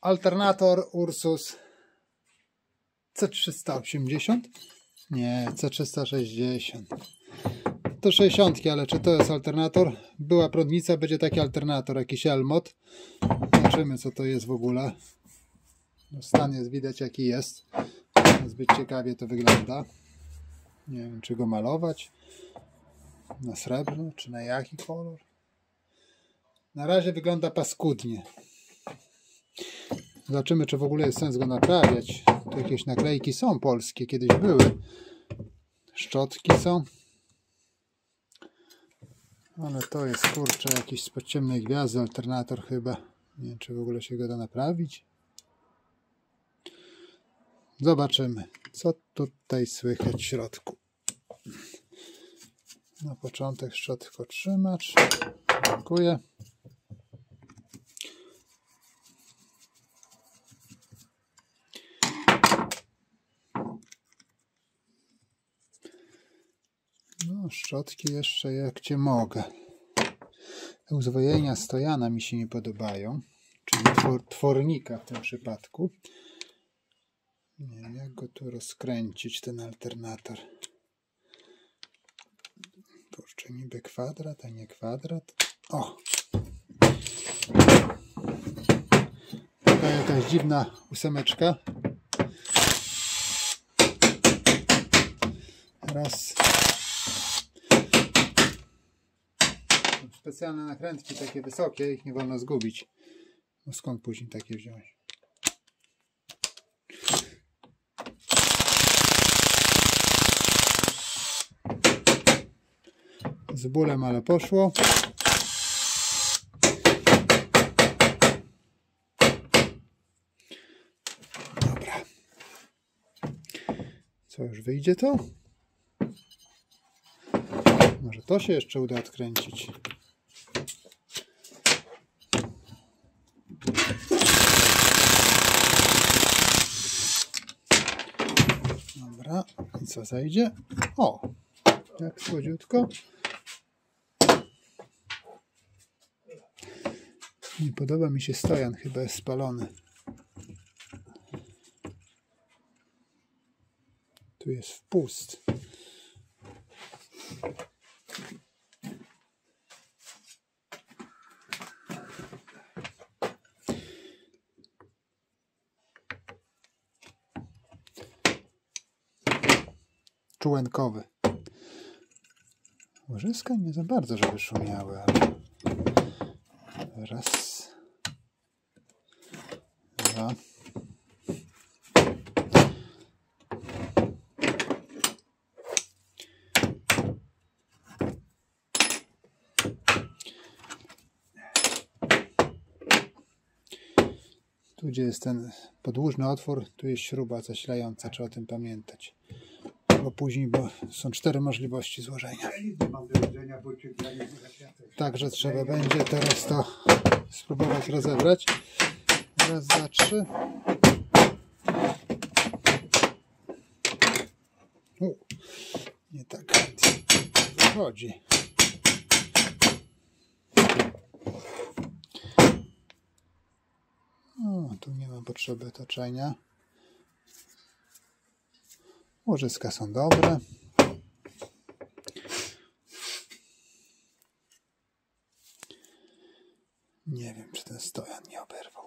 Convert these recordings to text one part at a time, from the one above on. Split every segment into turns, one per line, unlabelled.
Alternator Ursus C380? Nie, C360. To 60, ale czy to jest alternator? Była prądnica, będzie taki alternator, jakiś Elmot. Zobaczymy co to jest w ogóle. No, stan jest widać jaki jest. Zbyt ciekawie to wygląda. Nie wiem czy go malować. Na srebrno, czy na jaki kolor? Na razie wygląda paskudnie. Zobaczymy, czy w ogóle jest sens go naprawiać. Tu jakieś naklejki są polskie, kiedyś były. Szczotki są. Ale to jest kurczę jakiś spod ciemnej gwiazdy alternator chyba. Nie wiem, czy w ogóle się go da naprawić. Zobaczymy, co tutaj słychać w środku. Na początek szczotkotrzymacz. Dziękuję. No, szczotki jeszcze jak cię mogę. Uzwojenia stojana mi się nie podobają, czyli twor twornika w tym przypadku. Nie wiem, jak go tu rozkręcić, ten alternator. Kurczę, niby kwadrat, a nie kwadrat. O! Taka jakaś dziwna ósemeczka. Raz. Specjalne nakrętki takie wysokie, ich nie wolno zgubić. No skąd później takie wziąć? Z bólem, ale poszło. Dobra. Co, już wyjdzie to? Może to się jeszcze uda odkręcić. Dobra, i co zajdzie? O, jak słodziutko. Nie podoba mi się stojan, chyba jest spalony. Tu jest wpust. Czułenkowy. Łożyska nie za bardzo, żeby szumiały, ale raz, dwa. Tu gdzie jest ten podłużny otwór, tu jest śruba zasilająca, trzeba o tym pamiętać. Później, bo są cztery możliwości złożenia. Także trzeba będzie teraz to spróbować rozebrać. Raz, dwa, trzy. U, nie tak wychodzi. O, tu nie ma potrzeby toczenia. Łożyska są dobre. Nie wiem, czy ten stojan nie oberwał.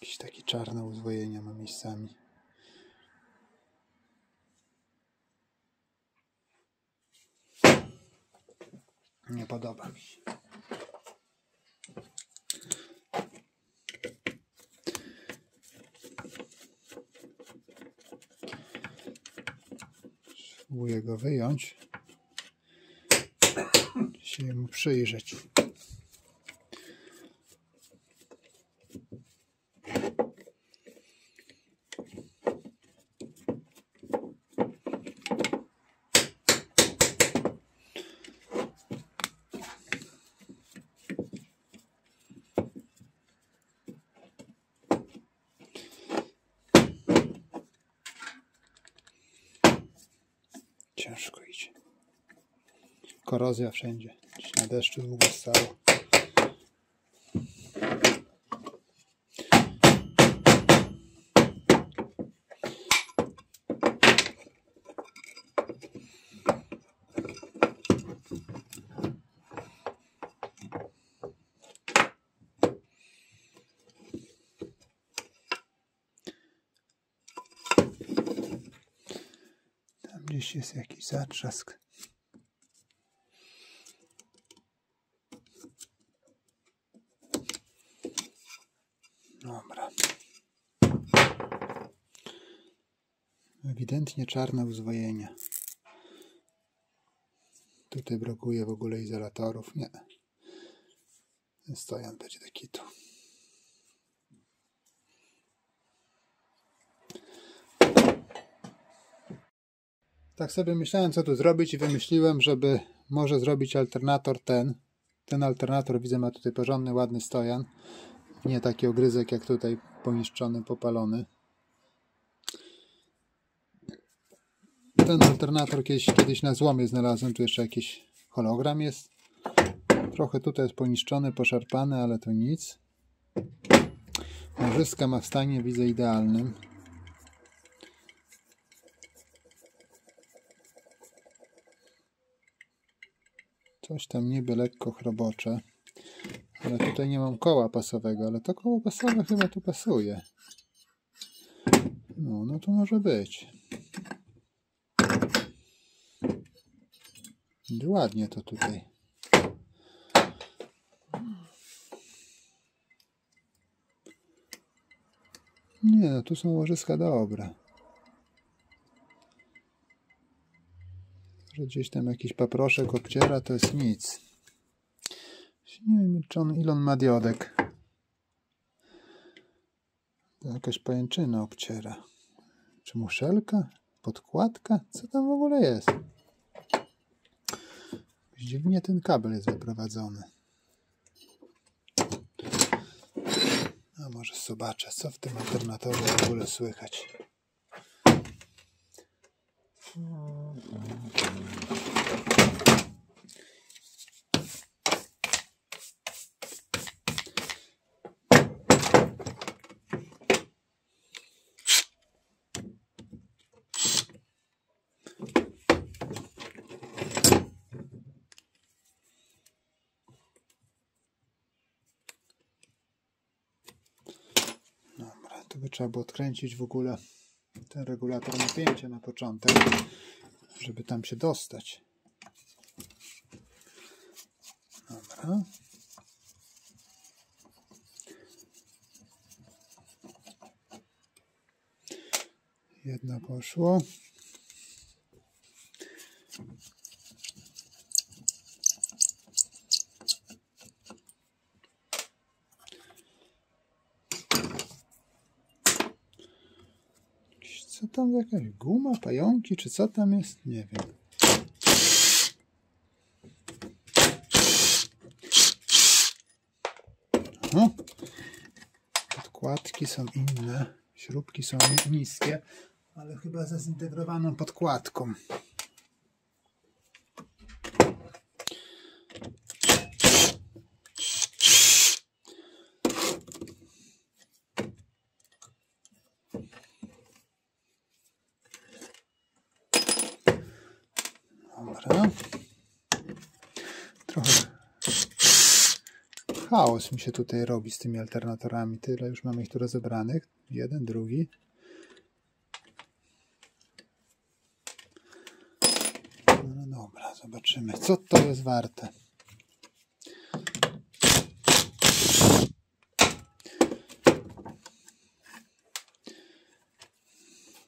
Jakieś takie czarne uzwojenia ma miejscami. Nie podoba mi się. Spróbuję go wyjąć. Się mu przyjrzeć. rozja wszędzie. Dziś na deszczu długo stało. Tam gdzieś jest jakiś zatrzask. Ewidentnie czarne uzwojenie. Tutaj brakuje w ogóle izolatorów. Nie. Stojan będzie taki tu. Tak sobie myślałem, co tu zrobić i wymyśliłem, żeby może zrobić alternator ten. Ten alternator widzę ma tutaj porządny, ładny stojan. Nie taki ogryzek jak tutaj poniszczony, popalony. Ten alternator kiedyś, kiedyś na złomie znalazłem. Tu jeszcze jakiś hologram jest. Trochę tutaj jest poniszczony, poszarpany, ale to nic. Łożyska ma w stanie, widzę, idealnym. Coś tam niby lekko chrobocze. Ale tutaj nie mam koła pasowego, ale to koło pasowe chyba tu pasuje. No, no to może być. Ładnie to tutaj. Nie, no tu są łożyska dobre. Że gdzieś tam jakiś paproszek obciera, to jest nic. Nie wiem, czy on, on ma diodek. To jakaś pajęczyna obciera. Czy muszelka? Podkładka? Co tam w ogóle jest? Dziwnie ten kabel jest wyprowadzony. A może zobaczę, co w tym alternatorze w ogóle słychać. Dobra, to by trzeba było odkręcić w ogóle ten regulator napięcia na początek, żeby tam się dostać. Dobra. Jedno poszło. Co tam jakaś guma, pająki, czy co tam jest? Nie wiem. Podkładki są inne, śrubki są niskie, ale chyba ze zintegrowaną podkładką. Dobra. Trochę chaos mi się tutaj robi z tymi alternatorami. Tyle już mamy ich tu rozebranych. Jeden, drugi. No dobra, zobaczymy, co to jest warte.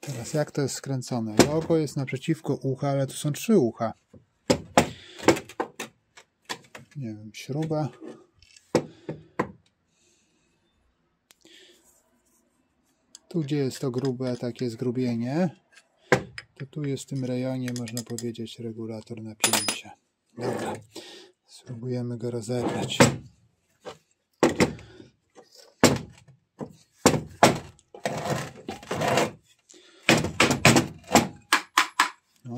Teraz jak to jest skręcone? Logo jest naprzeciwko ucha, ale tu są trzy ucha. Nie wiem, śruba. Tu gdzie jest to grube takie zgrubienie, to tu jest w tym rejonie, można powiedzieć, regulator napięcia. Dobra, spróbujemy go rozebrać. No,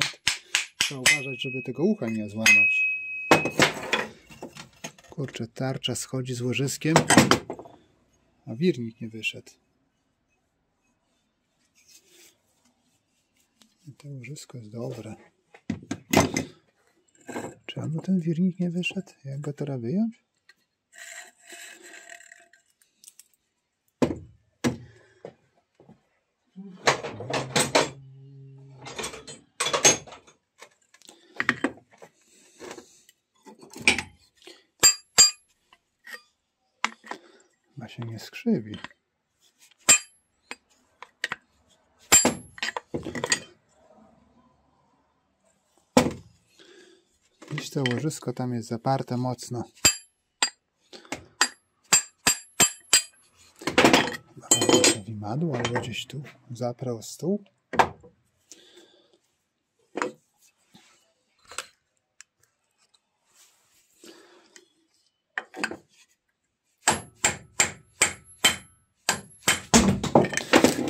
trzeba uważać, żeby tego ucha nie złamać. Kurczę, tarcza schodzi z łożyskiem, a wirnik nie wyszedł. To łożysko jest dobre. Czemu ten wirnik nie wyszedł? Jak go teraz wyjąć? Ma się nie skrzywi. To łożysko tam jest zaparte mocno. Wimadło albo gdzieś tu zaprał stół.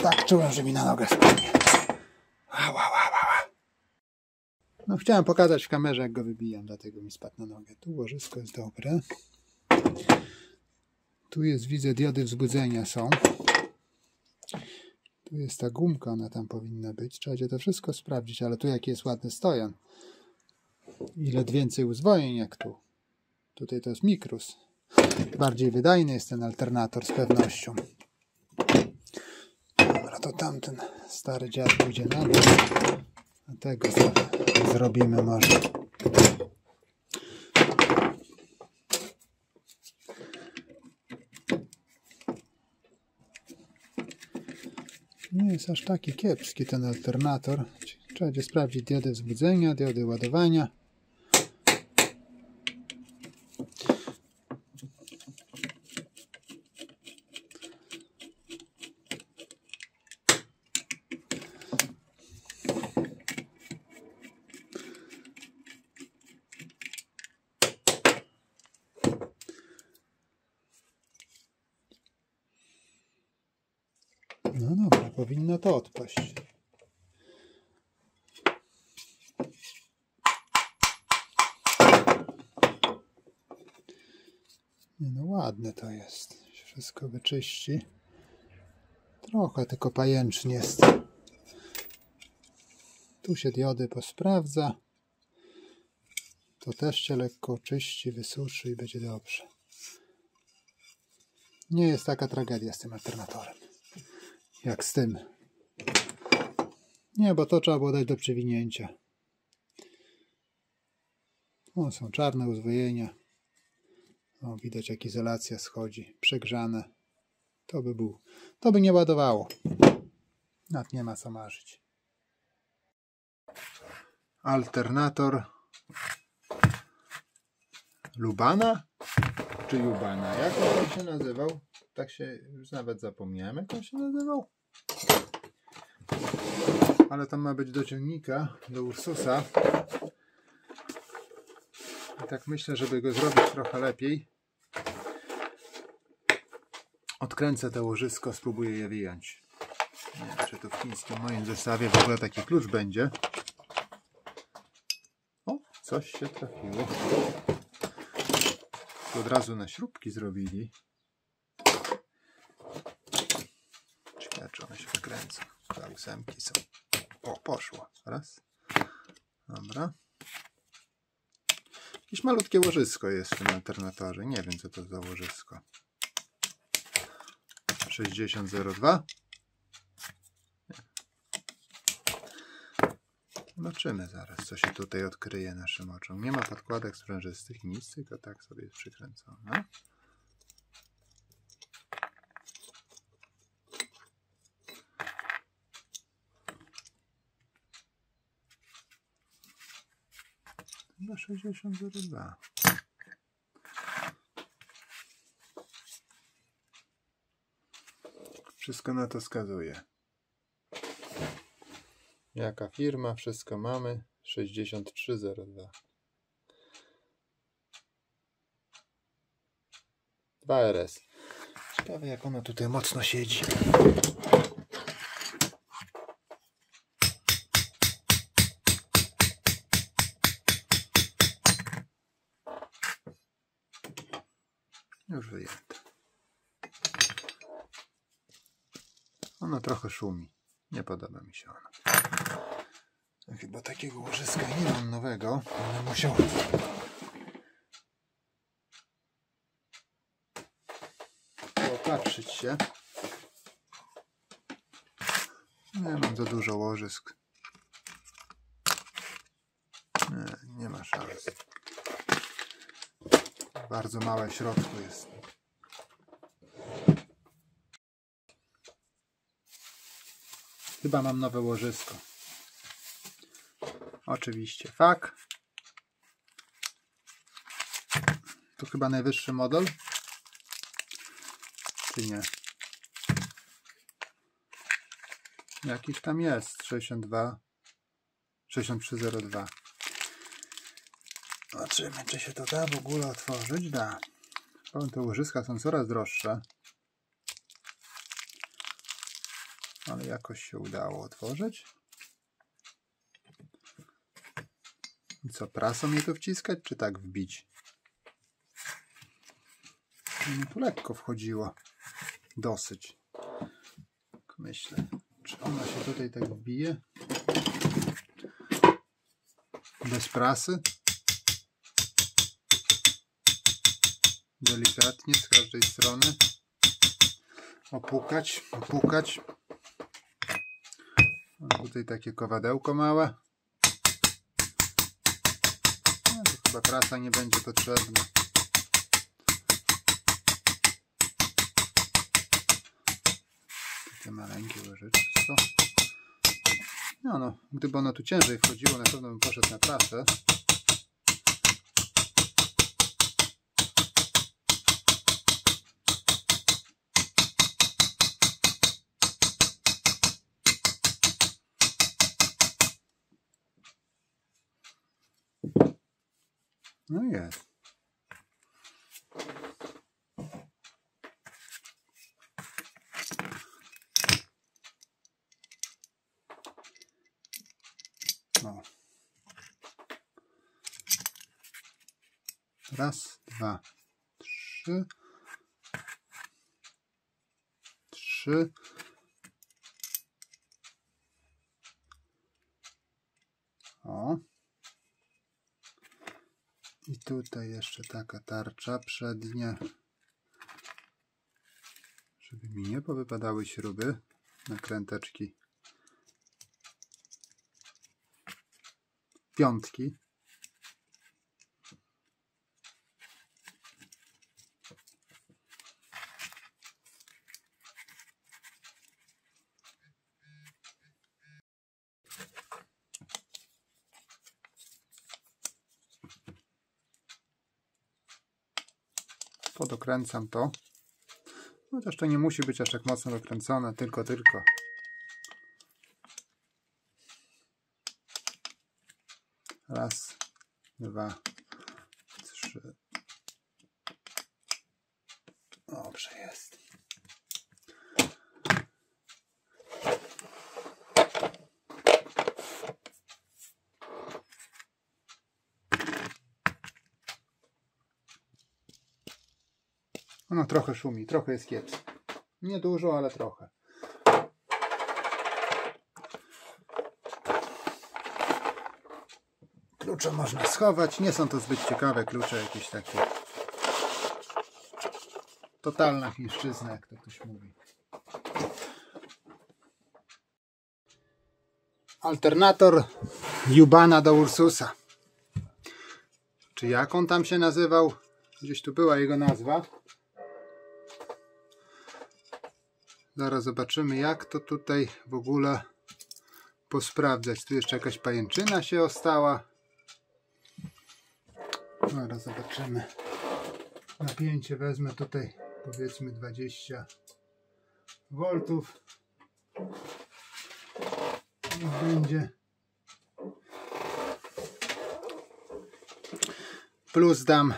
Tak czułem, że mi na nogę spadnie. No chciałem pokazać w kamerze, jak go wybijam, dlatego mi spadł na nogę. Tu łożysko jest dobre. Tu jest, widzę, diody wzbudzenia są. Tu jest ta gumka, ona tam powinna być. Trzeba będzie to wszystko sprawdzić, ale tu jaki jest ładny stojan. Ile więcej uzwojeń jak tu. Tutaj to jest mikrus. Bardziej wydajny jest ten alternator z pewnością. Dobra, to tamten stary dziad pójdzie na dół. A tego zro zrobimy może. Nie jest aż taki kiepski ten alternator. Trzeba będzie sprawdzić diody wzbudzenia, diody ładowania. No dobra, powinno to odpaść. No, ładne to jest. Wszystko wyczyści. Trochę tylko pajęcznie jest. Tu się diody posprawdza. To też się lekko czyści, wysuszy i będzie dobrze. Nie jest taka tragedia z tym alternatorem jak z tym. Nie, bo to trzeba było dać do przewinięcia. O, są czarne uzwojenia. O, widać jak izolacja schodzi. Przegrzane. To by był. To by nie ładowało. Nad nie ma co marzyć. Alternator Lubana? Czy Jubana? Jak on się nazywał? Tak się już nawet zapomniałem, jak on się nazywał. Ale tam ma być do ciągnika, do Ursusa. I tak myślę, żeby go zrobić trochę lepiej. Odkręcę to łożysko, spróbuję je wyjąć. Nie wiem, czy tu w chińskim moim zestawie w ogóle taki klucz będzie. O, coś się trafiło. Tu od razu na śrubki zrobili. Ciekawe, czy one się wykręcą. Te ósemki są. O, poszło. Raz. Dobra. Jakieś malutkie łożysko jest w tym alternatorze. Nie wiem, co to za łożysko. 6002. Zobaczymy zaraz, co się tutaj odkryje naszym oczom. Nie ma podkładek sprężystych nic, tylko tak sobie jest przykręcone. Chyba 6002. Wszystko na to wskazuje. Jaka firma? Wszystko mamy. 6302. 2RS. Ciekawe jak ono tutaj mocno siedzi. Trochę szumi. Nie podoba mi się ono. Chyba takiego łożyska nie mam nowego. Będę musiał się. Nie mam za dużo łożysk. Nie, nie ma szans. Bardzo małe środku jest. Chyba mam nowe łożysko. Oczywiście fak. To chyba najwyższy model. Czy nie? Jakiś tam jest. 62. 6302. Zobaczymy, czy się to da w ogóle otworzyć. Da. Powiem, te łożyska są coraz droższe. Ale jakoś się udało otworzyć. Co, prasą je tu wciskać, czy tak wbić? No tu lekko wchodziło. Dosyć. Tak myślę. Czy ona się tutaj tak wbije? Bez prasy? Delikatnie z każdej strony. Opukać, opukać. Tutaj takie kowadełko małe. No, to chyba prasa nie będzie potrzebna. Takie maleńkie łyżeczko. No, no, gdyby ono tu ciężej wchodziło, na pewno bym poszedł na prasę. No jest. No. Raz, dwa, trzy. Trzy. O. I tutaj jeszcze taka tarcza przednia, żeby mi nie powypadały śruby nakręteczki piątki. Podokręcam to. Chociaż to nie musi być aż tak mocno dokręcone, tylko, tylko. Raz, dwa, trzy. Dobrze jest. No trochę szumi, trochę jest kiepsko. Nie dużo, ale trochę. Klucze można schować. Nie są to zbyt ciekawe klucze, jakieś takie. Totalna chińszczyzna, jak to ktoś mówi. Alternator Jubana do Ursusa. Czy jak on tam się nazywał? Gdzieś tu była jego nazwa. Zaraz zobaczymy, jak to tutaj w ogóle posprawdzać. Tu jeszcze jakaś pajęczyna się ostała. Zaraz zobaczymy. Napięcie wezmę tutaj powiedzmy 20 voltów. Niech będzie. Plus dam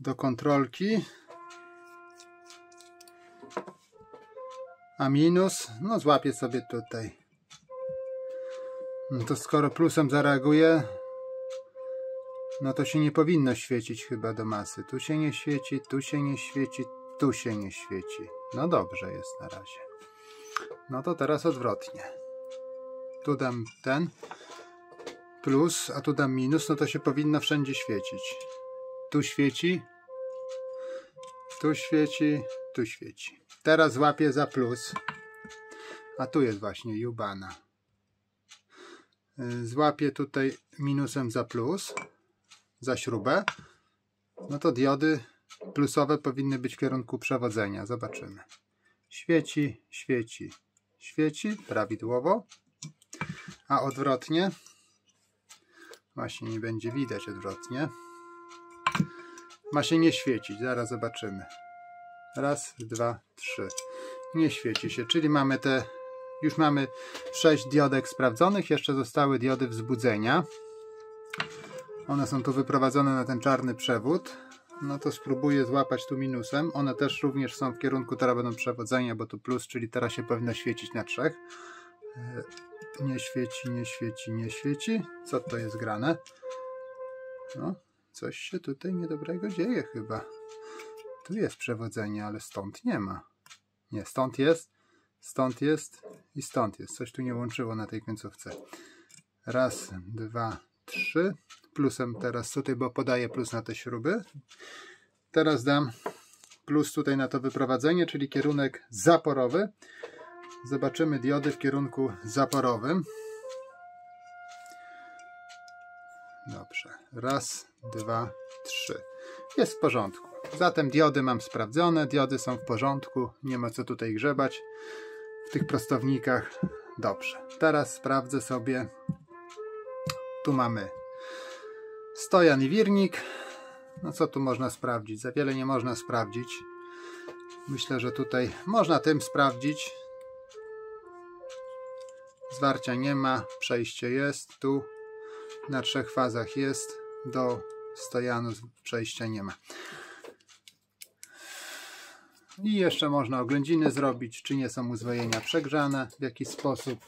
do kontrolki. A minus, no złapię sobie tutaj. No to skoro plusem zareaguje, no to się nie powinno świecić chyba do masy. Tu się nie świeci, tu się nie świeci, tu się nie świeci. No dobrze jest na razie. No to teraz odwrotnie. Tu dam ten plus, a tu dam minus, no to się powinno wszędzie świecić. Tu świeci, tu świeci, tu świeci. Teraz łapię za plus. A tu jest właśnie Jubana. Złapię tutaj minusem za plus za śrubę, no to diody plusowe powinny być w kierunku przewodzenia. Zobaczymy. świeci, świeci, świeci prawidłowo, a odwrotnie właśnie nie będzie widać odwrotnie ma się nie świecić, zaraz zobaczymy raz, dwa, trzy nie świeci się, czyli mamy te już mamy 6 diodek sprawdzonych, jeszcze zostały diody wzbudzenia one są tu wyprowadzone na ten czarny przewód no to spróbuję złapać tu minusem. One też również są w kierunku, teraz będą przewodzenia, bo tu plus, czyli teraz się powinno świecić na trzech. E, nie świeci, nie świeci, nie świeci. Co to jest grane? No, coś się tutaj niedobrego dzieje chyba. Tu jest przewodzenie, ale stąd nie ma. Nie, stąd jest, stąd jest i stąd jest. Coś tu nie łączyło na tej końcówce. Raz, dwa, trzy. Plusem teraz tutaj, bo podaję plus na te śruby. Teraz dam plus tutaj na to wyprowadzenie, czyli kierunek zaporowy. Zobaczymy diody w kierunku zaporowym. Dobrze. Raz, dwa, trzy. Jest w porządku. Zatem diody mam sprawdzone. Diody są w porządku. Nie ma co tutaj grzebać. W tych prostownikach. Dobrze. Teraz sprawdzę sobie. Tu mamy stojan i wirnik. No co tu można sprawdzić? Za wiele nie można sprawdzić. Myślę, że tutaj można tym sprawdzić. Zwarcia nie ma, przejście jest tu. Na trzech fazach jest. Do stojanu przejścia nie ma. I jeszcze można oględziny zrobić, czy nie są uzwojenia przegrzane w jakiś sposób.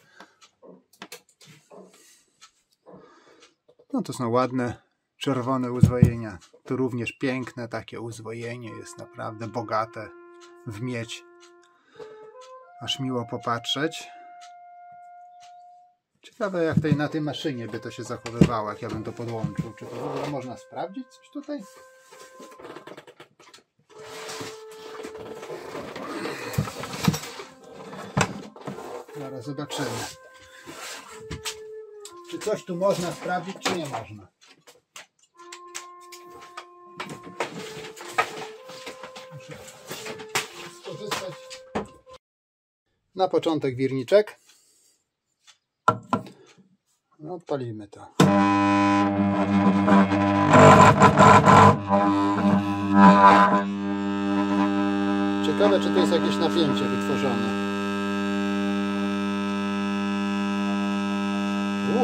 No to są ładne czerwone uzwojenia. Tu również piękne takie uzwojenie jest naprawdę bogate w miedź. Aż miło popatrzeć. Ciekawe jak tej, na tej maszynie by to się zachowywało, jak ja bym to podłączył. Czy to w ogóle można sprawdzić coś tutaj? Zaraz zobaczymy. Czy coś tu można sprawdzić, czy nie można. Skorzystać. Na początek wirniczek. No, odpalimy to. Ciekawe, czy to jest jakieś napięcie wytworzone.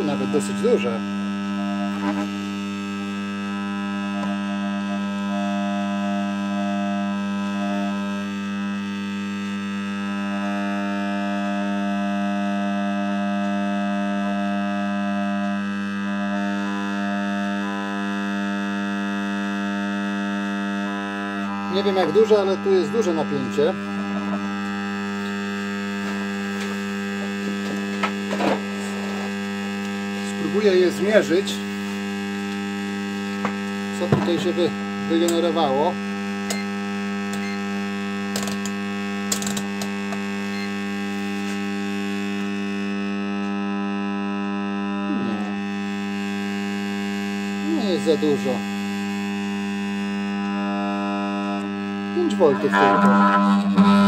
Nawet dosyć duże. Nie wiem jak duże, ale tu jest duże napięcie. Spróbuję je zmierzyć. Co tutaj się wy, wygenerowało. Nie. Nie jest za dużo. 5 V tylko.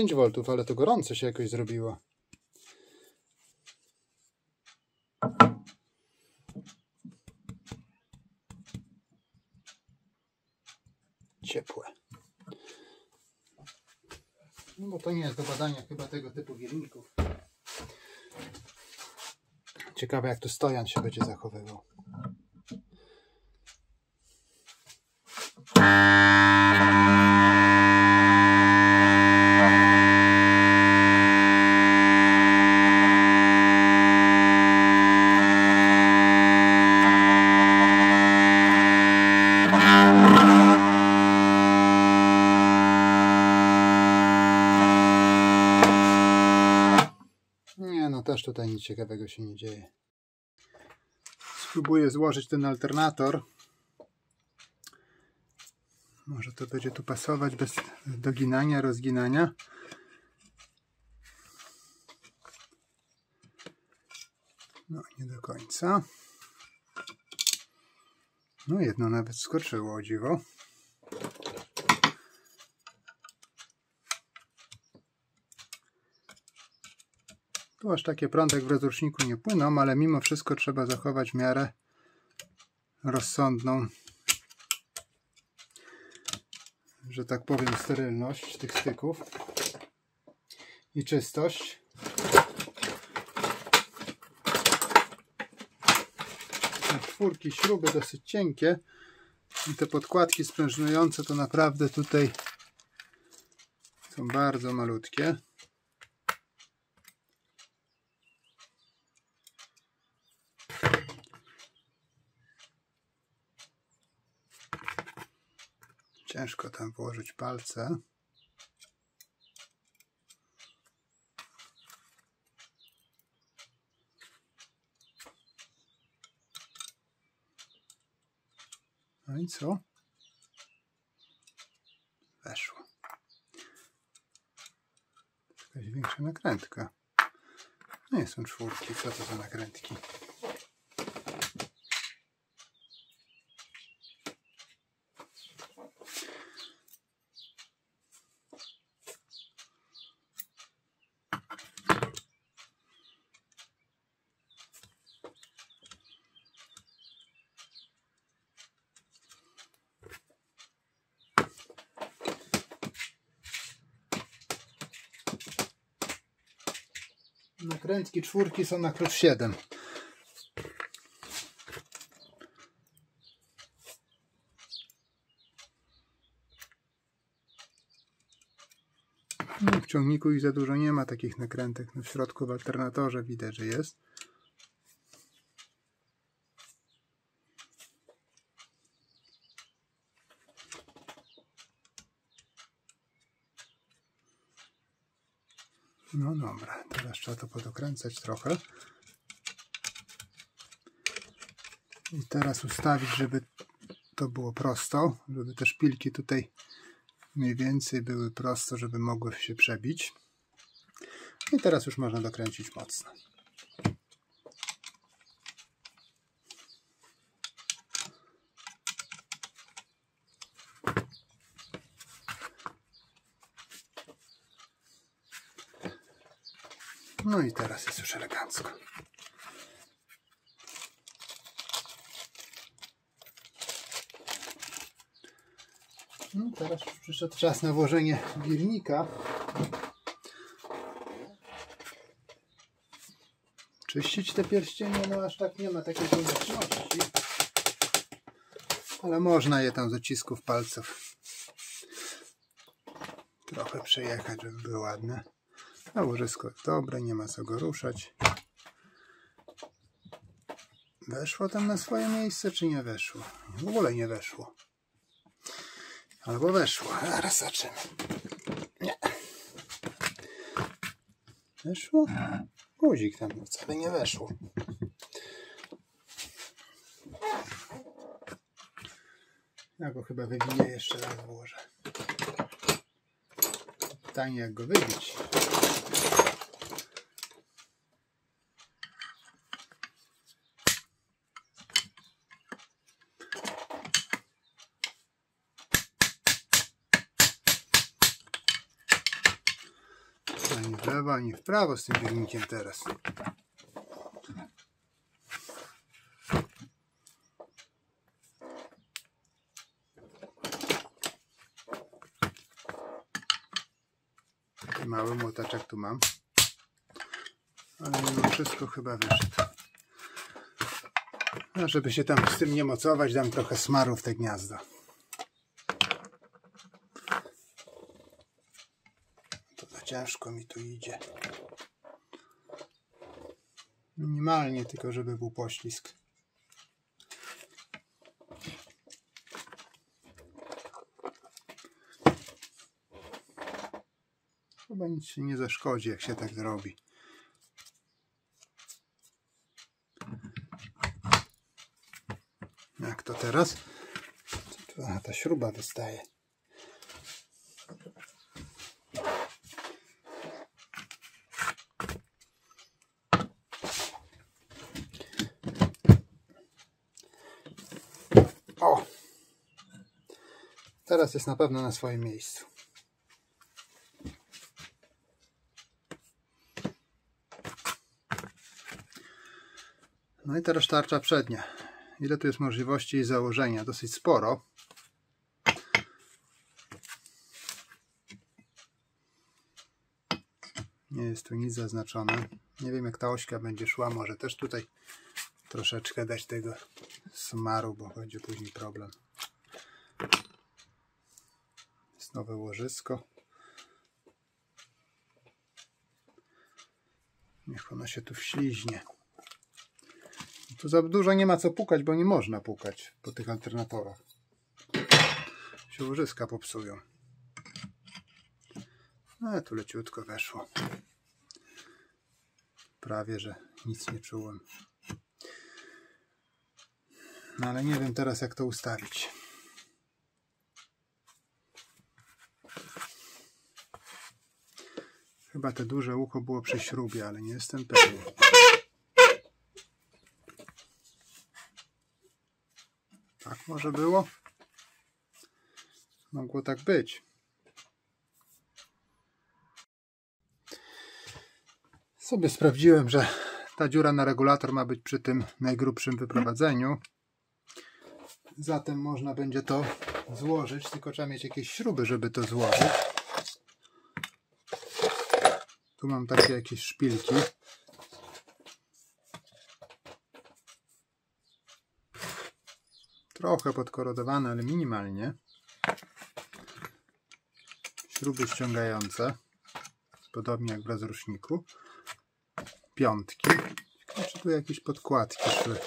Pięć voltów, ale to gorąco się jakoś zrobiło. ciepłe. No bo to nie jest do badania chyba tego typu wirników. Ciekawe jak tu stojan się będzie zachowywał. Tutaj nic ciekawego się nie dzieje. Spróbuję złożyć ten alternator. to będzie tu pasować bez doginania, rozginania. No, nie do końca. No, jedno nawet skoczyło, o dziwo. Tu aż takie prądek w rozruszniku nie płyną, ale mimo wszystko trzeba zachować miarę rozsądną, że tak powiem, sterylność tych styków i czystość. Czwórki śruby dosyć cienkie i te podkładki sprężynujące to naprawdę tutaj są bardzo malutkie. Ciężko tam włożyć palce. No i co? Weszło. Jakaś większa nakrętka. Nie są czwórki. Co to za nakrętki? Nakrętki czwórki są na klucz 7. No, w ciągniku ich za dużo nie ma takich nakrętek. No w środku w alternatorze widać, że jest. No dobra, teraz trzeba to podokręcać trochę. I teraz ustawić, żeby to było prosto, żeby te szpilki tutaj mniej więcej były prosto, żeby mogły się przebić. I teraz już można dokręcić mocno. No i teraz jest już elegancko. No teraz już przyszedł czas na włożenie wirnika. Czyścić te pierścienie, no aż tak nie ma takiej konieczności. Ale można je tam z odcisków palców trochę przejechać, żeby były ładne. A łożysko dobre, nie ma co go ruszać. Weszło tam na swoje miejsce, czy nie weszło? W ogóle nie weszło. Albo weszło. Zaraz zobaczymy. Nie. Weszło? Guzik tam wcale nie weszło. Ja go chyba wywiję jeszcze raz włożę. Pytanie jak go wybić. Ani w prawo z tym biegnikiem teraz. Mały młotaczek tu mam. Ale mimo wszystko chyba wyszedł. A żeby się tam z tym nie mocować, dam trochę smaru w te gniazdo. To za ciężko mi tu idzie. Minimalnie, tylko żeby był poślizg. Chyba nic się nie zaszkodzi, jak się tak zrobi. Jak to teraz? Aha, ta śruba wystaje. Teraz jest na pewno na swoim miejscu. No i teraz tarcza przednia. Ile tu jest możliwości jej założenia? Dosyć sporo. Nie jest tu nic zaznaczone. Nie wiem jak ta ośka będzie szła. Może też tutaj troszeczkę dać tego smaru, bo będzie później problem. Nowe łożysko. Niech ona się tu wśliźnie. Tu za dużo nie ma co pukać, bo nie można pukać po tych alternatorach. Się łożyska popsują. No, tu leciutko weszło. Prawie, że nic nie czułem. No ale nie wiem teraz jak to ustawić. Chyba te duże ucho było przy śrubie, ale nie jestem pewien. Tak może było? Mogło tak być. Sobie sprawdziłem, że ta dziura na regulator ma być przy tym najgrubszym wyprowadzeniu. Zatem można będzie to złożyć, tylko trzeba mieć jakieś śruby, żeby to złożyć. Tu mam takie jakieś szpilki. Trochę podkorodowane, ale minimalnie. Śruby ściągające, podobnie jak w rozruszniku. Piątki. Czy tu jakieś podkładki szły?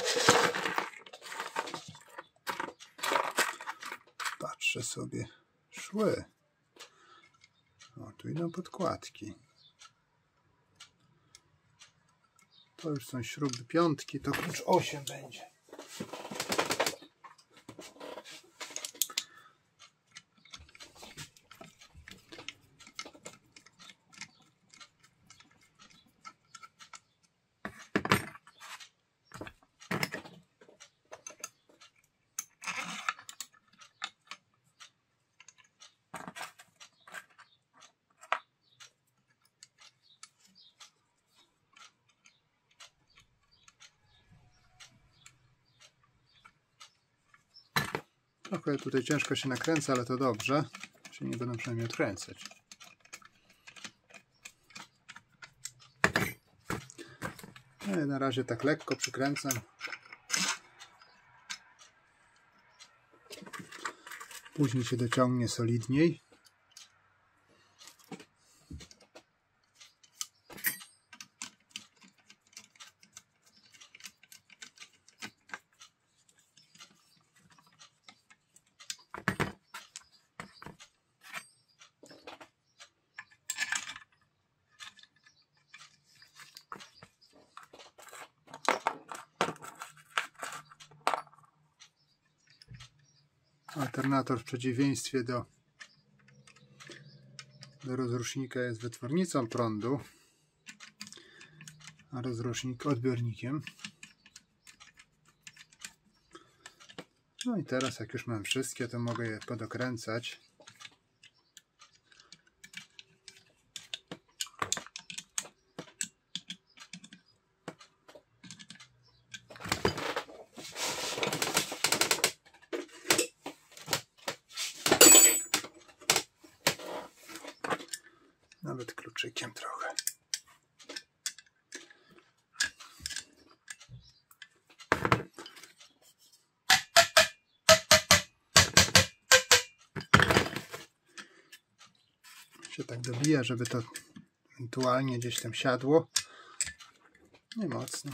Patrzę sobie. Szły. O, tu idą podkładki. To już są śruby piątki, to klucz 8 będzie. Tutaj ciężko się nakręca, ale to dobrze. Się nie będą przynajmniej odkręcać. No na razie tak lekko przykręcam. Później się dociągnie solidniej. Alternator w przeciwieństwie do, do rozrusznika jest wytwornicą prądu, a rozrusznik odbiornikiem. No i teraz jak już mam wszystkie, to mogę je podokręcać. Nawet kluczykiem trochę. Się tak dobija, żeby to ewentualnie gdzieś tam siadło. Nie mocno.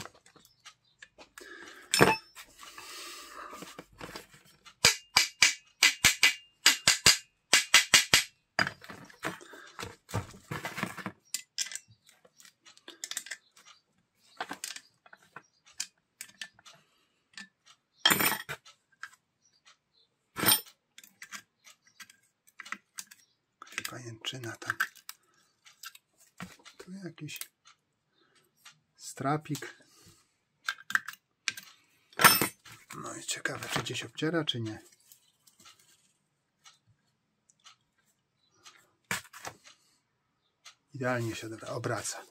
trapik. No i ciekawe, czy gdzieś obciera, czy nie. Idealnie się obraca.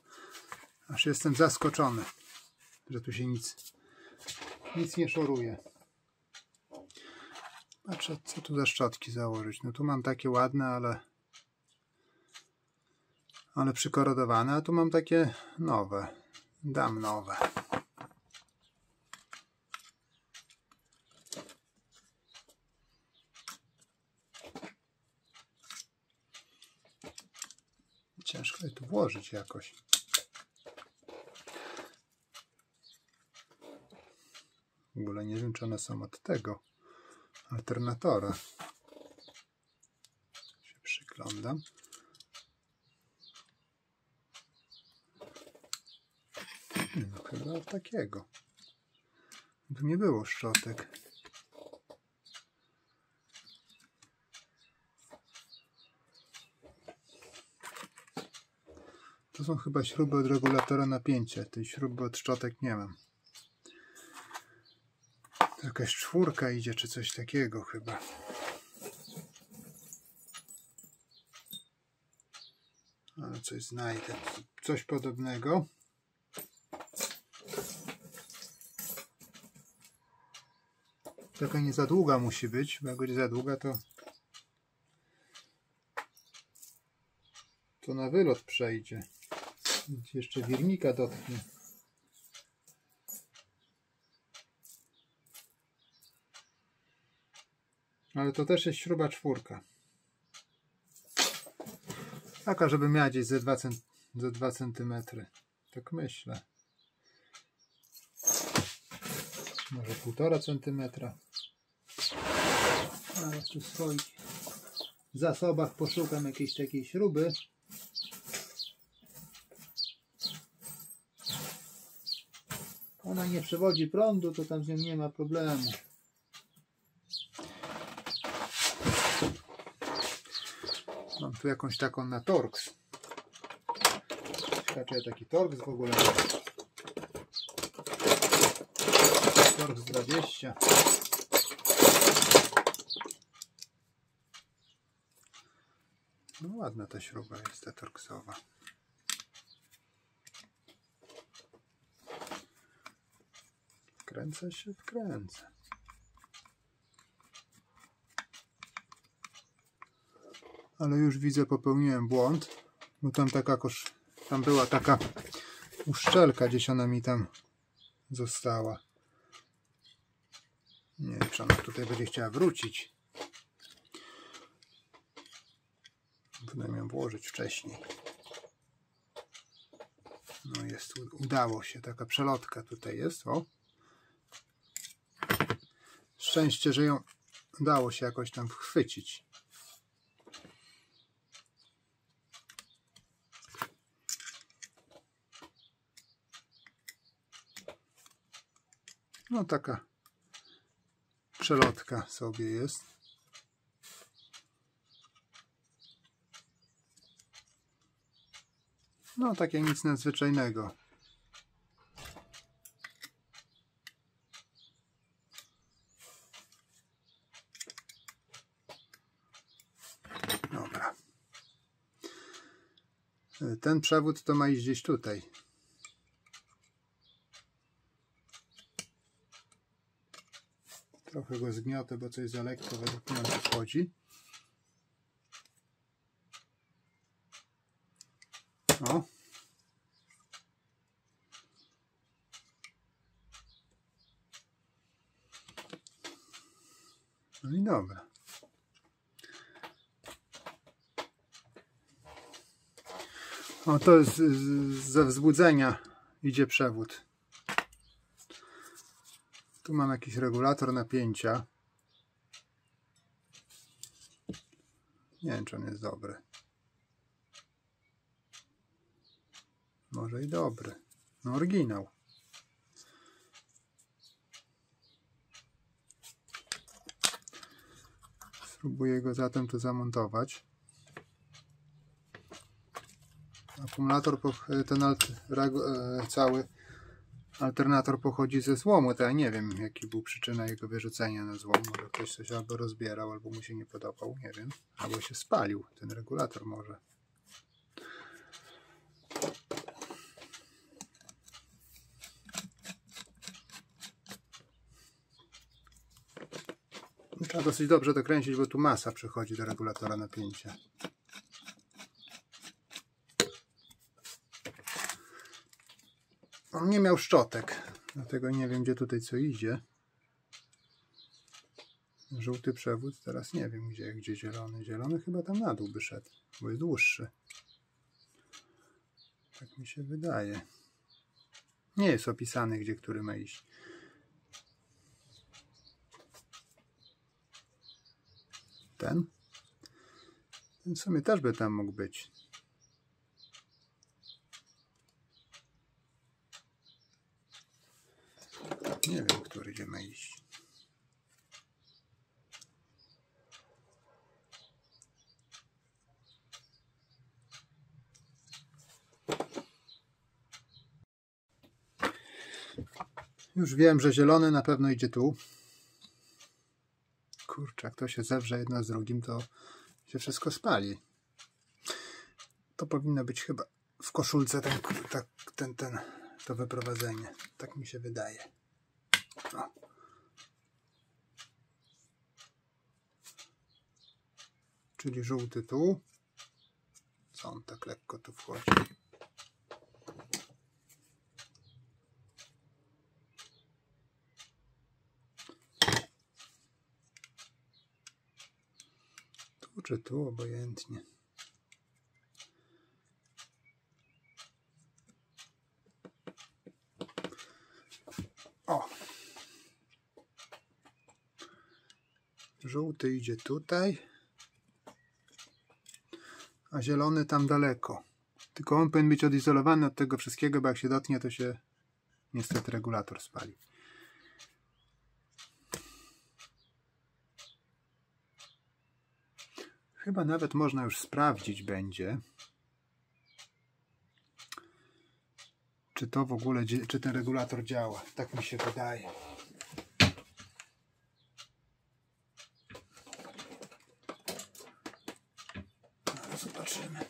Aż jestem zaskoczony, że tu się nic, nic nie szoruje. Patrzę, co tu za szczotki założyć. No tu mam takie ładne, ale ale przykorodowane, a tu mam takie nowe. Dam nowe. Ciężko je tu włożyć jakoś. W ogóle nie wiem, czy one są od tego alternatora. Się przyglądam. No chyba takiego. Tu nie było szczotek. To są chyba śruby od regulatora napięcia. Tej śruby od szczotek nie mam. To jakaś czwórka idzie, czy coś takiego chyba. Ale coś znajdę. Coś podobnego. Taka nie za długa musi być, bo jak będzie za długa, to to na wylot przejdzie. Jeszcze wirnika dotknie. Ale to też jest śruba czwórka. Taka, żeby miała gdzieś ze 2 cm. Ze 2 cm. Tak myślę. Może 1,5 cm. Ale tu w swoich zasobach poszukam jakiejś takiej śruby. Ona nie przewodzi prądu, to tam z nią nie ma problemu. Mam tu jakąś taką na Torx. Ja taki Torx w ogóle. Torx 20. No ładna ta śruba jest ta torksowa. Wkręca się, wkręca. Ale już widzę, popełniłem błąd, bo tam taka kosz... tam była taka uszczelka, gdzieś ona mi tam została. Nie wiem, czy ona tutaj będzie chciała wrócić. Powinienem ją włożyć wcześniej. No jest, udało się, taka przelotka tutaj jest, o. Szczęście, że ją udało się jakoś tam chwycić. No taka przelotka sobie jest. No takie nic nadzwyczajnego. Dobra. Ten przewód to ma iść gdzieś tutaj. Trochę go zgniotę, bo coś za lekko według mnie wchodzi. O. No i dobra. O, to jest ze wzbudzenia idzie przewód. Tu mam jakiś regulator napięcia. Nie wiem, czy on jest dobry. Może i dobry. No oryginał. Spróbuję go zatem tu zamontować. Akumulator, ten e, cały alternator pochodzi ze złomu, to ja nie wiem jaki był przyczyna jego wyrzucenia na złom. Może ktoś coś albo rozbierał, albo mu się nie podobał, nie wiem. Albo się spalił ten regulator może. Trzeba dosyć dobrze dokręcić, bo tu masa przechodzi do regulatora napięcia. On nie miał szczotek, dlatego nie wiem, gdzie tutaj co idzie. Żółty przewód, teraz nie wiem, gdzie, gdzie zielony. Zielony chyba tam na dół by szedł, bo jest dłuższy. Tak mi się wydaje. Nie jest opisany, gdzie który ma iść. Ten? Ten w sumie też by tam mógł być. Nie wiem, który gdzie ma iść. Już wiem, że zielony na pewno idzie tu. Kurczę, jak to się zewrze jedno z drugim, to się wszystko spali. To powinno być chyba w koszulce ten, ten, ten, ten to wyprowadzenie. Tak mi się wydaje. O. Czyli żółty tu. Co on tak lekko tu wchodzi? Czy tu, obojętnie. O! Żółty idzie tutaj, a zielony tam daleko. Tylko on powinien być odizolowany od tego wszystkiego, bo jak się dotknie, to się niestety regulator spali. Chyba nawet można już sprawdzić będzie, czy to w ogóle, czy ten regulator działa. Tak mi się wydaje. Zobaczymy.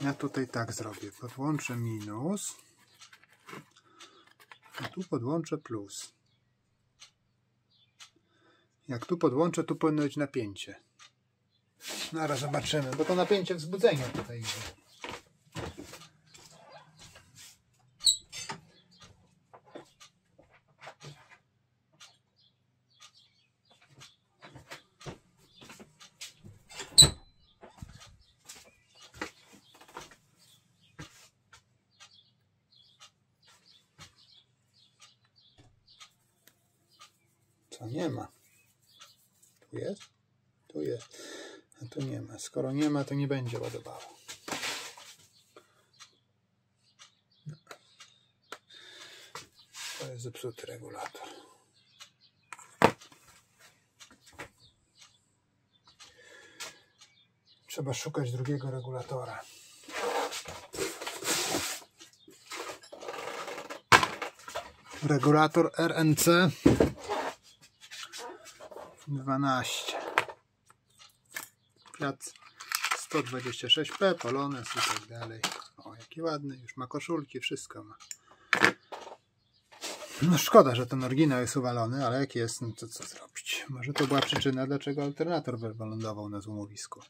Ja tutaj tak zrobię. Podłączę minus. A tu podłączę plus. Jak tu podłączę, tu powinno być napięcie. Zaraz zobaczymy, bo to napięcie wzbudzenia tutaj idzie. Nie ma? Tu jest? Tu jest. A tu nie ma. Skoro nie ma, to nie będzie ładowało. To jest zepsuty regulator. Trzeba szukać drugiego regulatora. Regulator RNC 12 Fiat 126P, Polones i tak dalej. O, jaki ładny, już ma koszulki, wszystko ma. No szkoda, że ten oryginał jest uwalony, ale jak jest, no to co zrobić? Może to była przyczyna, dlaczego alternator wylądował na złomowisku.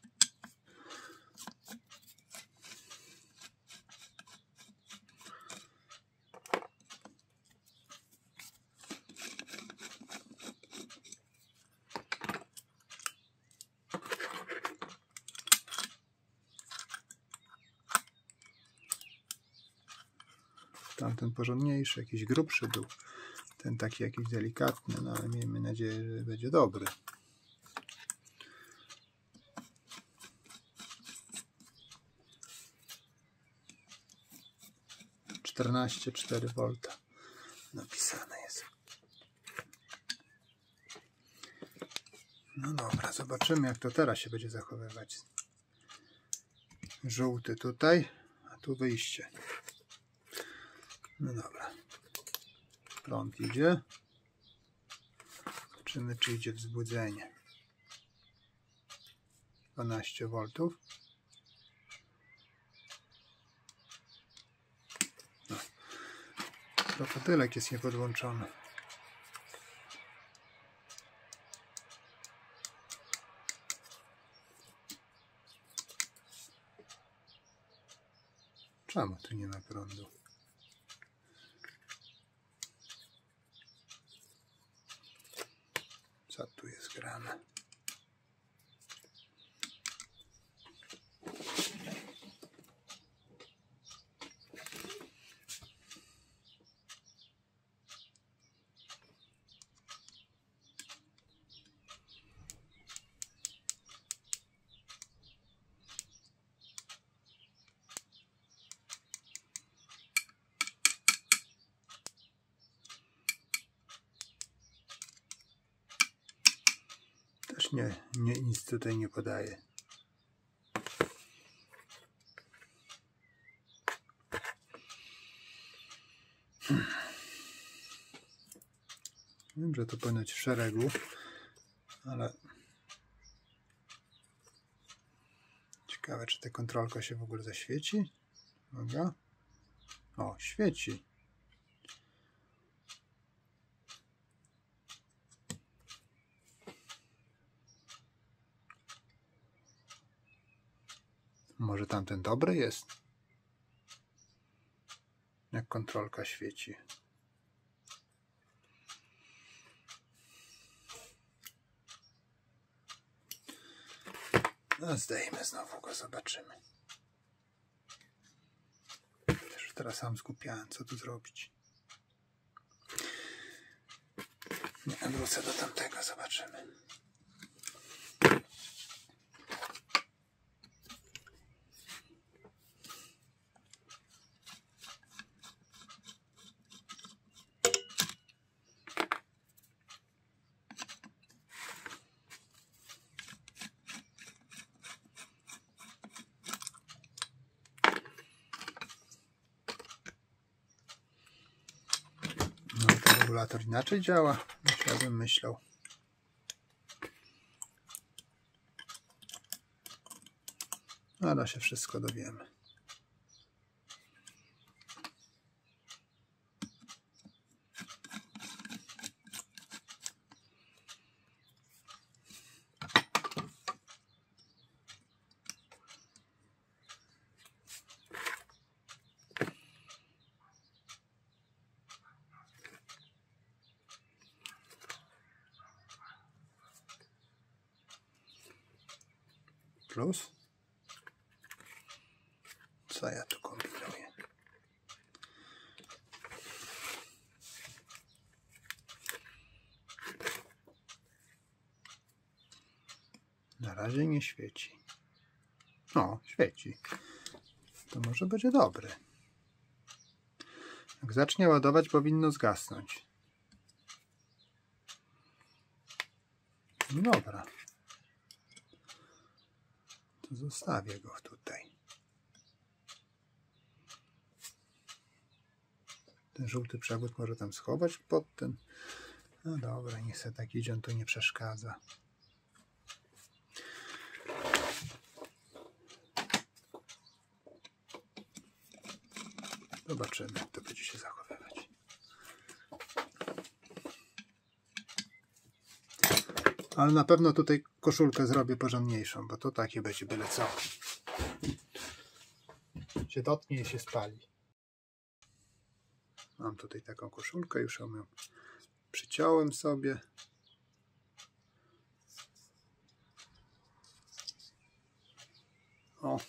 Tamten porządniejszy, jakiś grubszy był. Ten taki jakiś delikatny, no ale miejmy nadzieję, że będzie dobry. Czternaście cztery V napisane jest. No dobra, zobaczymy jak to teraz się będzie zachowywać. Żółty tutaj, a tu wyjście. No dobra prąd idzie. Zobaczymy, czy idzie wzbudzenie. 12 V. No. To fotelek jest niepodłączony. Czemu tu nie ma prądu? Co tu jest grane? Też nie, nie, nic Hmm. Wiem, że to ponoć w szeregu, ale ciekawe, czy ta kontrolka się w ogóle zaświeci. Uwaga. O, świeci. Tamten dobry jest? Jak kontrolka świeci. No zdejmę znowu go, zobaczymy. Też teraz sam skupiałem, co tu zrobić. Nie, wrócę do tamtego, zobaczymy. No to regulator inaczej działa, niż ja bym myślał. Ale się wszystko dowiemy. Plus. Co ja tu kombinuję? Na razie nie świeci. O, świeci. To może będzie dobry. Jak zacznie ładować, powinno zgasnąć. No Dobra. To zostawię go tutaj. Ten żółty przewód może tam schować pod ten. No dobra, niech se tak idzie, tu nie przeszkadza. Zobaczymy, jak to będzie się zachowywać. Ale na pewno tutaj koszulkę zrobię porządniejszą, bo to takie będzie byle co. Się dotknie i się spali. Mam tutaj taką koszulkę, już ją przyciąłem sobie. O.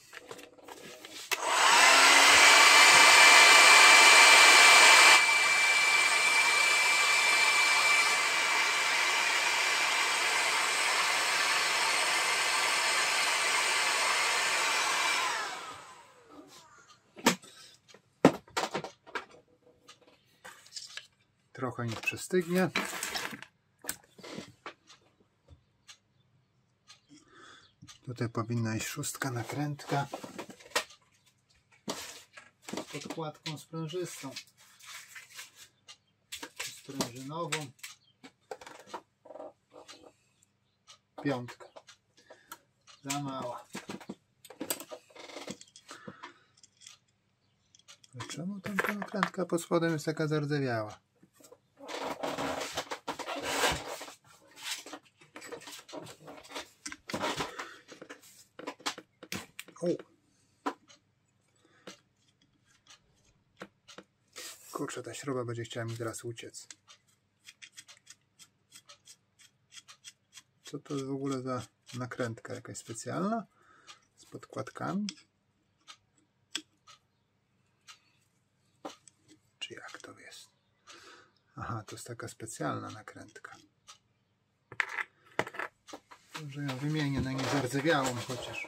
Przystygnie. Tutaj powinna iść szóstka nakrętka. Z podkładką sprężystą. Sprężynową. Piątka. Za mała. Czemu tam ta nakrętka pod spodem jest taka zardzewiała? O. Kurczę, ta śruba będzie chciała mi teraz uciec. Co to jest w ogóle za nakrętka? Jakaś specjalna? Z podkładkami? Czy jak to jest? Aha, to jest taka specjalna nakrętka. Może ją wymienię na niezardzewiałą chociaż.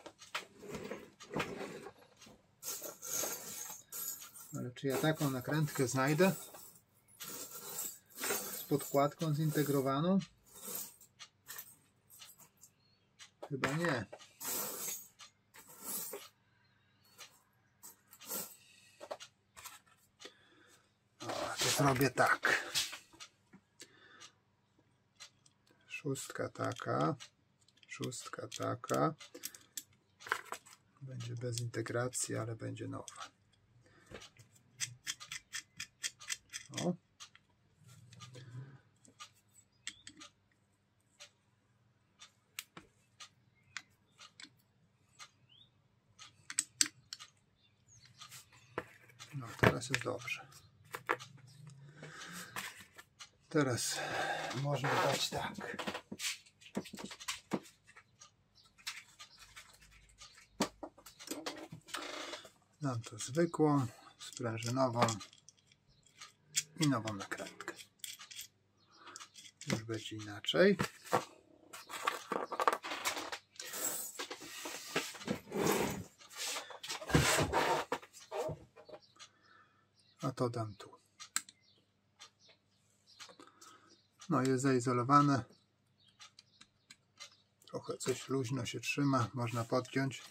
Ale czy ja taką nakrętkę znajdę? Z podkładką zintegrowaną? Chyba nie. O, to zrobię tak. Szóstka taka. Szóstka taka. Będzie bez integracji, ale będzie nowa. O. No, teraz jest dobrze. Teraz można dać tak. Dam to zwykłą, sprężynową i nową nakrętkę. Już będzie inaczej. A to dam tu. No jest zaizolowane. Trochę coś luźno się trzyma, można podciąć.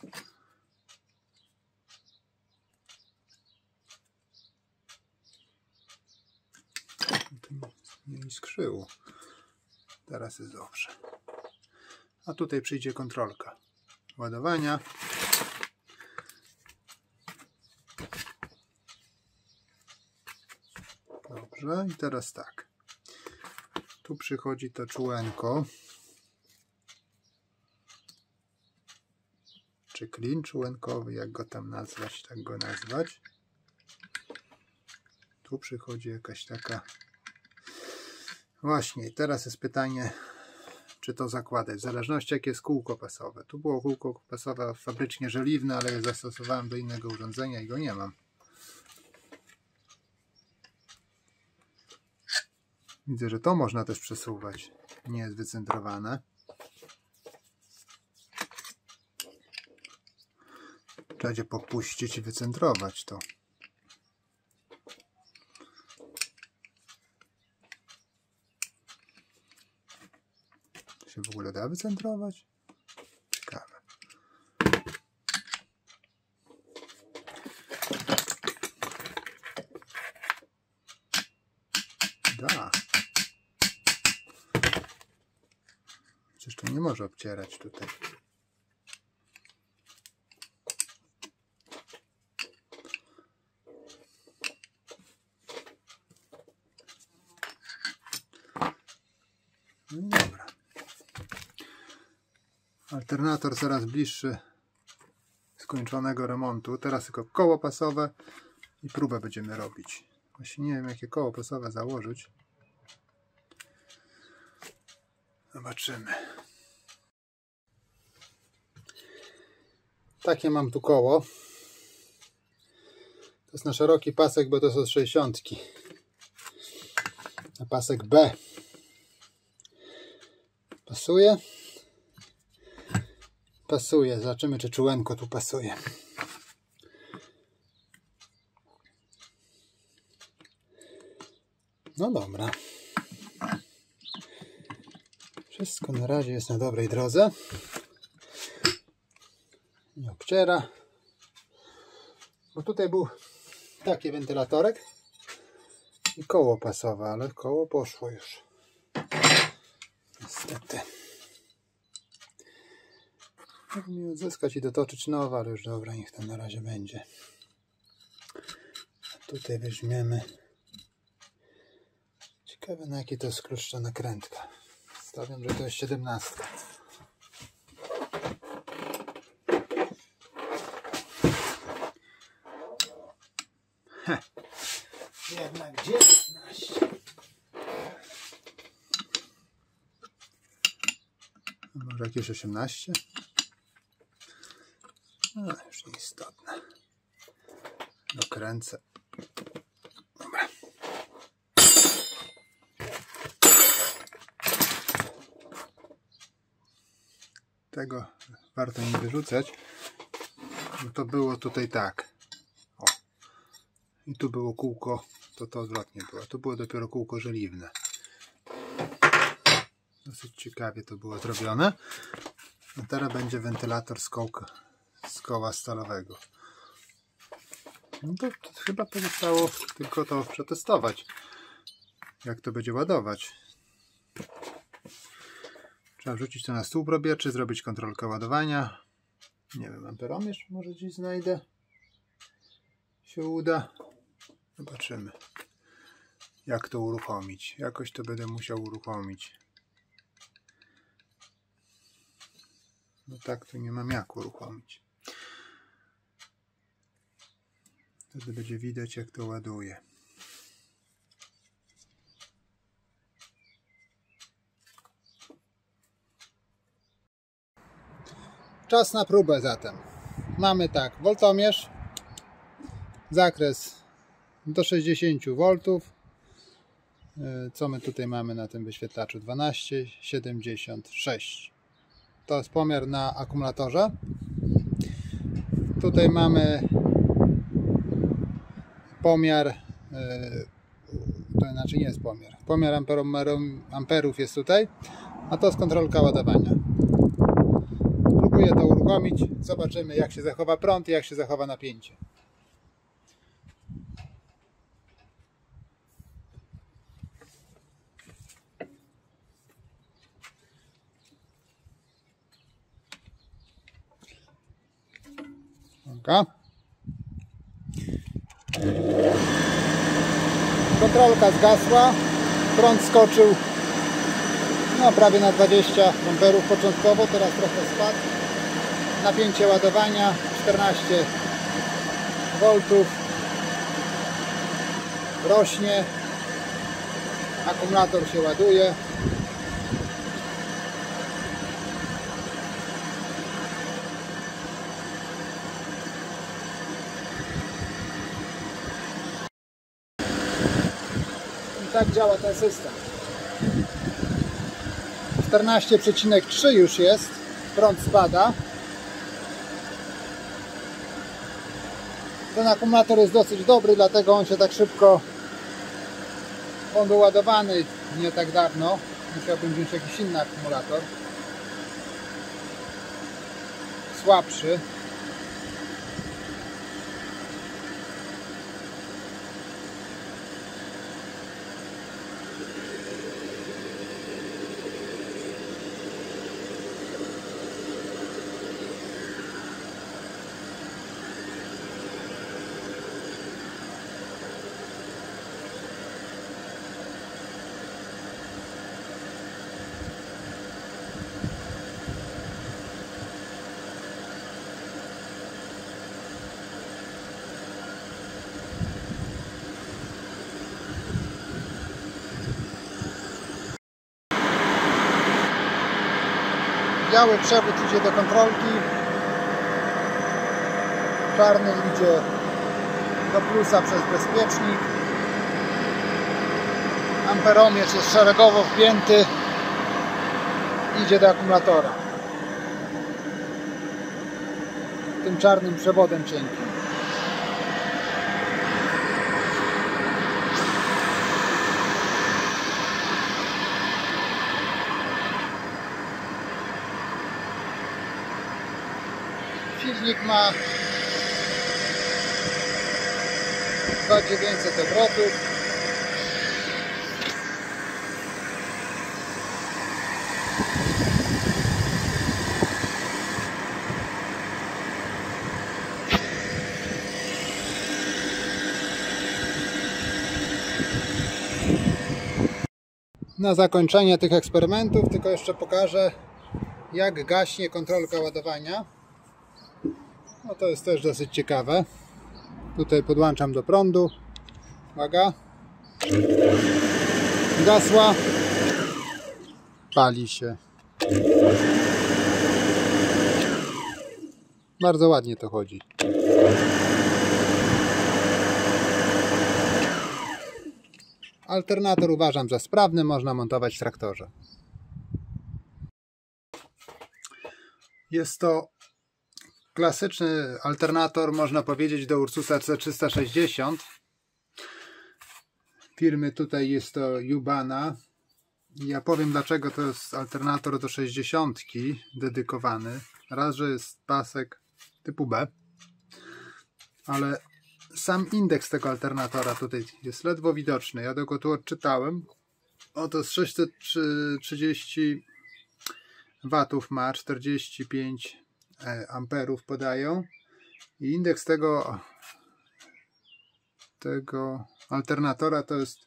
Nie iskrzyło. Teraz jest dobrze. A tutaj przyjdzie kontrolka ładowania. Dobrze, i teraz tak. Tu przychodzi to czułenko. Czy klin czułenkowy, jak go tam nazwać, tak go nazwać. Tu przychodzi jakaś taka Właśnie, teraz jest pytanie, czy to zakładać, w zależności jakie jest kółko pasowe. Tu było kółko pasowe fabrycznie żeliwne, ale je zastosowałem do innego urządzenia i go nie mam. Widzę, że to można też przesuwać. Nie jest wycentrowane. Trzeba popuścić i wycentrować to. Ogóle da wycentrować? Ciekawe. Da. Przecież to nie może obcierać tutaj. No i dobra. Alternator coraz bliższy skończonego remontu. Teraz tylko koło pasowe i próbę będziemy robić. Właśnie nie wiem jakie koło pasowe założyć. Zobaczymy. Takie mam tu koło. To jest na szeroki pasek, bo to są 60. Na pasek B. Pasuje? Pasuje. Zobaczymy, czy czułenko tu pasuje. No dobra. Wszystko na razie jest na dobrej drodze. Nie obciera. Bo tutaj był taki wentylatorek i koło pasowe, ale koło poszło już. Niestety. Mógł mi odzyskać i dotoczyć nowe, ale już dobra, niech tam na razie będzie. Tutaj weźmiemy. Ciekawe na jaki to jest klucz nakrętka. Stawiam, że to jest 17. Heh. Jednak 19. Może jakieś 18? No, już nieistotne. Dokręcę. Dobra. Tego warto nie wyrzucać. Bo to było tutaj tak. O. I tu było kółko, to to odwrotnie było. Tu było dopiero kółko żeliwne. Dosyć ciekawie to było zrobione. A teraz będzie wentylator z kołka, koła stalowego. No to, to chyba pozostało tylko to przetestować. Jak to będzie ładować. Trzeba wrzucić to na stół probierczy, zrobić kontrolkę ładowania. Nie wiem, amperomierz może gdzieś znajdę. Się uda. Zobaczymy. Jak to uruchomić. Jakoś to będę musiał uruchomić. No tak, to nie mam jak uruchomić. Wtedy będzie widać jak to ładuje. Czas na próbę zatem. Mamy tak, woltomierz, zakres do 60 V. Co my tutaj mamy na tym wyświetlaczu? 12,76. To jest pomiar na akumulatorze. Tutaj mamy pomiar, e, to inaczej nie jest pomiar. Pomiar amperów jest tutaj, a to jest kontrolka ładowania. Próbuję to uruchomić. Zobaczymy jak się zachowa prąd i jak się zachowa napięcie. Dobra. Kontrolka zgasła. Prąd skoczył no, prawie na 20 amperów początkowo, teraz trochę spadł. Napięcie ładowania 14 V. Rośnie. Akumulator się ładuje. Tak działa ten system. 14,3 już jest. Prąd spada. Ten akumulator jest dosyć dobry, dlatego on się tak szybko on był ładowany nie tak dawno. Musiałbym wziąć jakiś inny akumulator. Słabszy. Biały przewód idzie do kontrolki. Czarny idzie do plusa przez bezpiecznik. Amperomierz jest szeregowo wpięty. Idzie do akumulatora. Tym czarnym przewodem cienkim silnik ma 2900 obrotów. Na zakończenie tych eksperymentów tylko jeszcze pokażę jak gaśnie kontrolka ładowania. No to jest też dosyć ciekawe. Tutaj podłączam do prądu. Uwaga. Gasła. Pali się. Bardzo ładnie to chodzi. Alternator uważam za sprawny, można montować w traktorze. Jest to klasyczny alternator, można powiedzieć, do Ursusa C360. Firmy tutaj jest to Jubana. Ja powiem dlaczego to jest alternator do 60 dedykowany. Raz, że jest pasek typu B, ale sam indeks tego alternatora tutaj jest ledwo widoczny. Ja go tu odczytałem. Oto jest 630 watów ma 45 e, amperów podają. I indeks tego tego alternatora to jest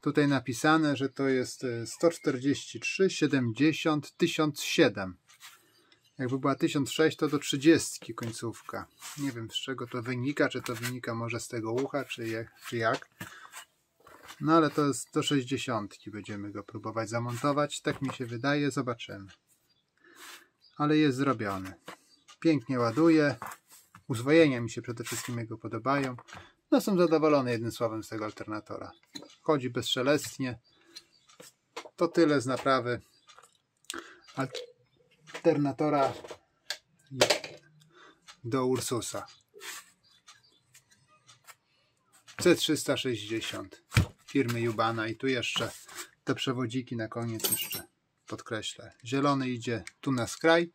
tutaj napisane, że to jest 143, 70, 1007 jakby była 1006 to do 30 końcówka. Nie wiem z czego to wynika, czy to wynika może z tego ucha, czy jak, czy jak. no ale to jest do 60 będziemy go próbować zamontować, tak mi się wydaje, zobaczymy. Ale jest zrobiony. Pięknie ładuje. Uzwojenia mi się przede wszystkim jego podobają. No jestem zadowolony jednym słowem z tego alternatora. Chodzi bezszelestnie. To tyle z naprawy alternatora do Ursusa. C360 firmy Jubana i tu jeszcze te przewodziki na koniec jeszcze podkreślę. Zielony idzie tu na skraj,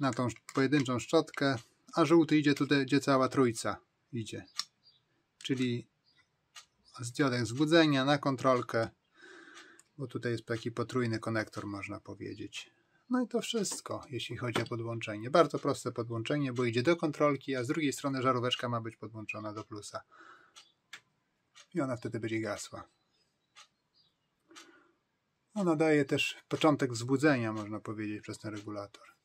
na tą pojedynczą szczotkę, a żółty idzie tutaj, gdzie cała trójca idzie. Czyli z diodek zbudzenia na kontrolkę, bo tutaj jest taki potrójny konektor, można powiedzieć. No i to wszystko, jeśli chodzi o podłączenie. Bardzo proste podłączenie, bo idzie do kontrolki, a z drugiej strony żaróweczka ma być podłączona do plusa. I ona wtedy będzie gasła. Ona daje też początek wzbudzenia, można powiedzieć, przez ten regulator.